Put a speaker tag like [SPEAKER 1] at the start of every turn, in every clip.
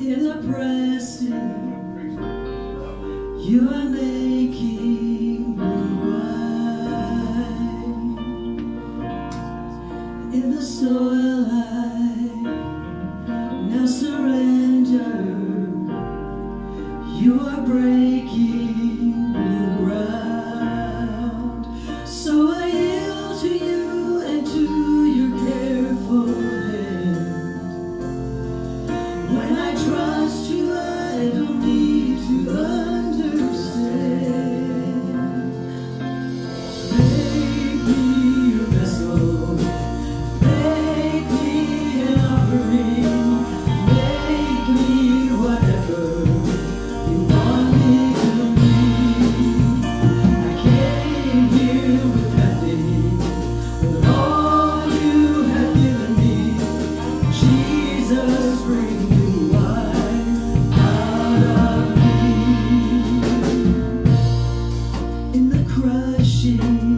[SPEAKER 1] in the present. You are making.
[SPEAKER 2] 心。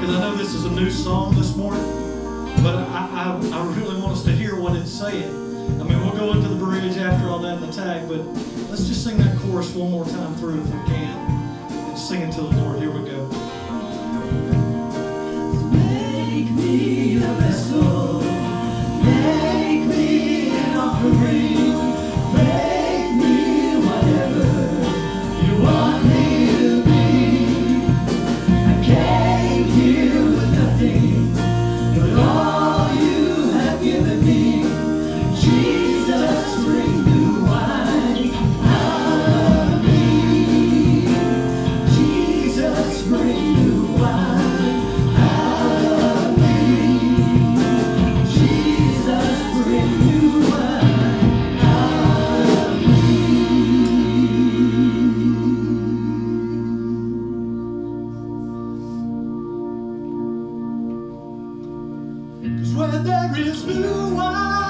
[SPEAKER 2] because I know this is a new song this morning, but I, I, I really want us to hear what it's saying. I mean, we'll go into the bridge after all that in the tag, but let's just sing that chorus one more time through if we can. And sing it to the Lord. Here we go.
[SPEAKER 1] Make me a vessel.
[SPEAKER 2] where there is blue eyes.